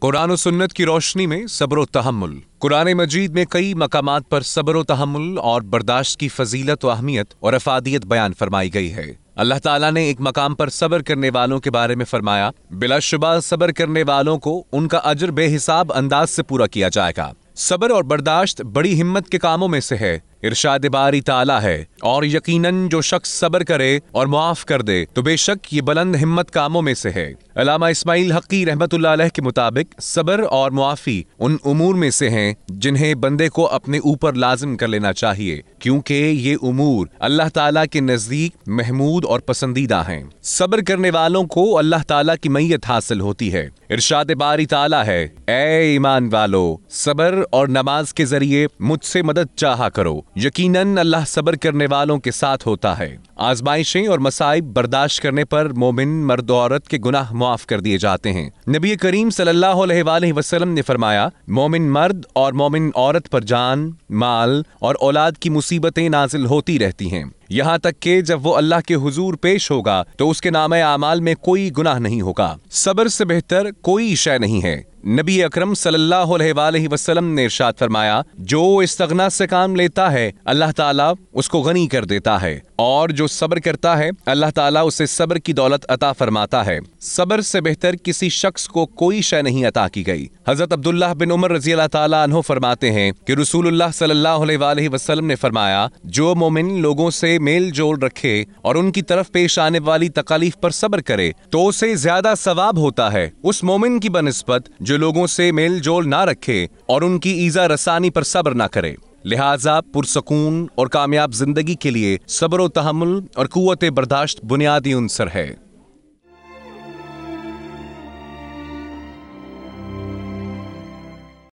قرآن و سنت کی روشنی میں صبر و تحمل۔ قرآن مجید میں کئی مقامات پر صبر و تحمل اور برداشت کی فضیلت و اہمیت اور افادیت بیان فرمائی گئی ہے۔ اللہ تعالیٰ نے ایک مقام پر صبر کرنے والوں کے بارے میں فرمایا، بلا شبہ صبر کرنے والوں کو ان کا اجر بے حساب انداز سے پورا کیا جائے گا۔ صبر اور برداشت بڑی ہمت کے کاموں میں سے ہے۔ ارشاد باری تعالیٰ ہے اور یقیناً جو شخص صبر کرے اور معاف کر دے، تو بے شک یہ بلند ہمت کاموں میں سے ہے۔ علامہ اسماعیل حقی رحمت اللہ علیہ کے مطابق صبر اور معافی ان امور میں سے ہیں جنہیں بندے کو اپنے اوپر لازم کر لینا چاہیے، کیونکہ یہ امور اللہ تعالیٰ کے نزدیک محمود اور پسندیدہ ہیں۔ صبر کرنے والوں کو اللہ تعالیٰ کی میت حاصل ہوتی ہے۔ ارشاد باری تعالیٰ ہے، اے ایمان والو، صبر اور نماز کے ذریعے مجھ سے مدد چاہا کرو۔ یقیناً اللہ صبر کرنے والوں کے ساتھ ہوتا ہے۔ آزمائشیں اور مسائب برداشت کرنے پر مومن، مرد و عورت کے گناہ معاف کر دیے جاتے ہیں۔ نبی کریم صلی اللہ علیہ وآلہ وسلم نے فرمایا، مومن مرد اور مومن عورت پر جان، مال اور اولاد کی مصیبتیں نازل ہوتی رہتی ہیں۔ یہاں تک کہ جب وہ اللہ کے حضور پیش ہوگا تو اس کے نام اعمال میں کوئی گناہ نہیں ہوگا۔ صبر سے بہتر کوئی شے نہیں ہے۔ نبی اکرم صلی اللہ علیہ وآلہ وسلم نے ارشاد فرمایا، جو استغنا سے کام لیتا ہے، اللہ تعالیٰ اس کو غنی کر دیتا ہے، اور جو صبر کرتا ہے، اللہ تعالیٰ اسے صبر کی دولت عطا فرماتا ہے۔ صبر سے بہتر کسی شخص کو کوئی شے نہیں عطا کی گئی۔ حضرت عبداللہ بن عمر رضی اللہ تعالیٰ عنہ فرماتے ہیں کہ رسول اللہ صلی اللہ علیہ وآلہ وسلم نے فرمایا، جو مومن لوگوں سے میل جول رکھے اور ان کی طرف پیش آنے والی تکالیف پر صبر کرے، تو اسے زیادہ ثواب ہوتا ہے۔ اس مومن کی بنسبت، جو جو لوگوں سے میل جول نہ رکھے اور ان کی ایزا رسانی پر صبر نہ کرے۔ لہٰذا پرسکون اور کامیاب زندگی کے لیے صبر و تحمل اور قوت برداشت بنیادی عنصر ہے۔